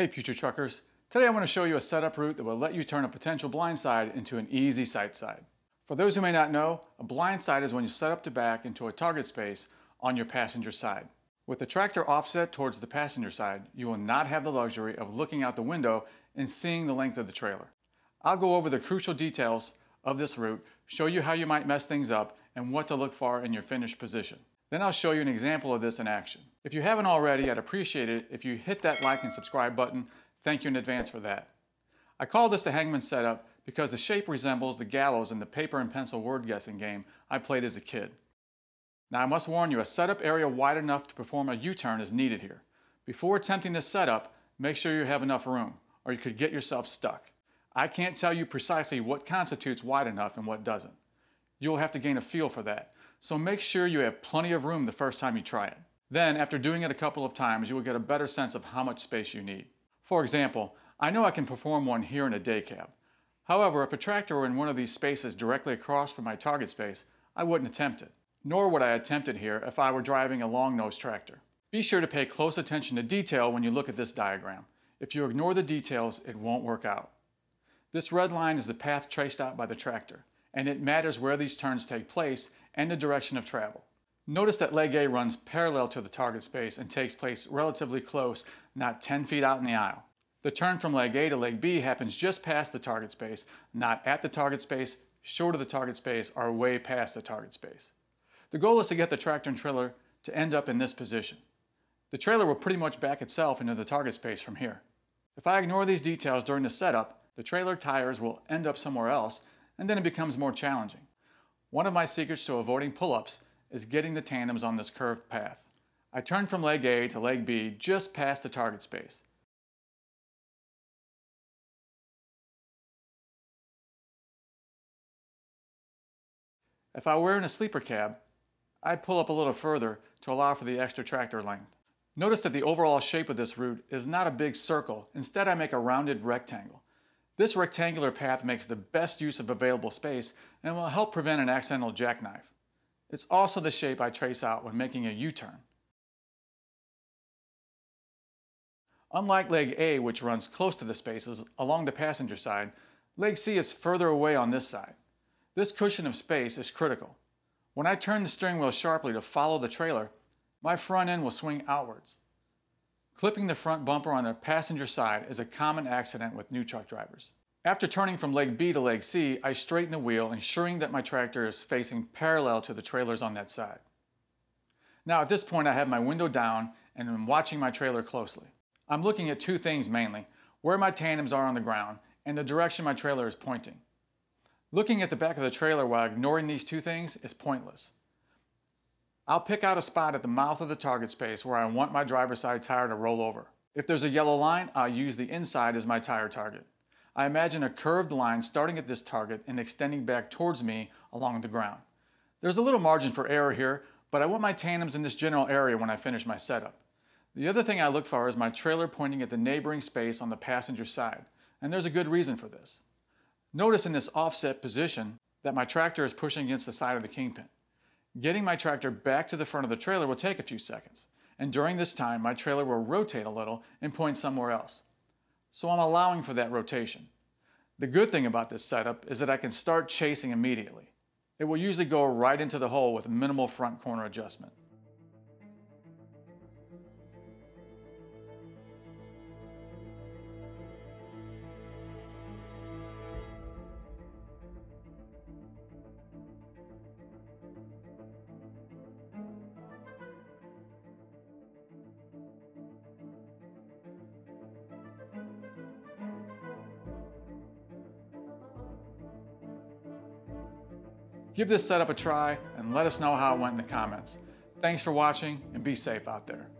Hey future truckers, today I want to show you a setup route that will let you turn a potential blind side into an easy sight side. For those who may not know, a blind side is when you set up to back into a target space on your passenger side. With the tractor offset towards the passenger side, you will not have the luxury of looking out the window and seeing the length of the trailer. I'll go over the crucial details of this route, show you how you might mess things up, and what to look for in your finished position. Then I'll show you an example of this in action. If you haven't already, I'd appreciate it if you hit that like and subscribe button. Thank you in advance for that. I call this the hangman setup because the shape resembles the gallows in the paper and pencil word guessing game I played as a kid. Now I must warn you, a setup area wide enough to perform a U-turn is needed here. Before attempting this setup, make sure you have enough room, or you could get yourself stuck. I can't tell you precisely what constitutes wide enough and what doesn't. You'll have to gain a feel for that, so make sure you have plenty of room the first time you try it. Then, after doing it a couple of times, you will get a better sense of how much space you need. For example, I know I can perform one here in a day cab. However, if a tractor were in one of these spaces directly across from my target space, I wouldn't attempt it. Nor would I attempt it here if I were driving a long-nosed tractor. Be sure to pay close attention to detail when you look at this diagram. If you ignore the details, it won't work out. This red line is the path traced out by the tractor, and it matters where these turns take place and the direction of travel. Notice that leg A runs parallel to the target space and takes place relatively close, not 10 feet out in the aisle. The turn from leg A to leg B happens just past the target space, not at the target space, short of the target space, or way past the target space. The goal is to get the tractor and trailer to end up in this position. The trailer will pretty much back itself into the target space from here. If I ignore these details during the setup, the trailer tires will end up somewhere else, and then it becomes more challenging. One of my secrets to avoiding pull-ups is getting the tandems on this curved path. I turn from leg A to leg B just past the target space. If I were in a sleeper cab, I'd pull up a little further to allow for the extra tractor length. Notice that the overall shape of this route is not a big circle. Instead, I make a rounded rectangle. This rectangular path makes the best use of available space and will help prevent an accidental jackknife. It's also the shape I trace out when making a U-turn. Unlike leg A, which runs close to the spaces along the passenger side, leg C is further away on this side. This cushion of space is critical. When I turn the steering wheel sharply to follow the trailer, my front end will swing outwards. Clipping the front bumper on the passenger side is a common accident with new truck drivers. After turning from leg B to leg C, I straighten the wheel, ensuring that my tractor is facing parallel to the trailers on that side. Now at this point I have my window down and am watching my trailer closely. I'm looking at two things mainly, where my tandems are on the ground and the direction my trailer is pointing. Looking at the back of the trailer while ignoring these two things is pointless. I'll pick out a spot at the mouth of the target space where I want my driver's side tire to roll over. If there's a yellow line, I'll use the inside as my tire target. I imagine a curved line starting at this target and extending back towards me along the ground. There's a little margin for error here, but I want my tandems in this general area when I finish my setup. The other thing I look for is my trailer pointing at the neighboring space on the passenger side, and there's a good reason for this. Notice in this offset position that my tractor is pushing against the side of the kingpin. Getting my tractor back to the front of the trailer will take a few seconds, and during this time my trailer will rotate a little and point somewhere else. So I'm allowing for that rotation. The good thing about this setup is that I can start chasing immediately. It will usually go right into the hole with minimal front corner adjustment. Give this setup a try and let us know how it went in the comments. Thanks for watching and be safe out there.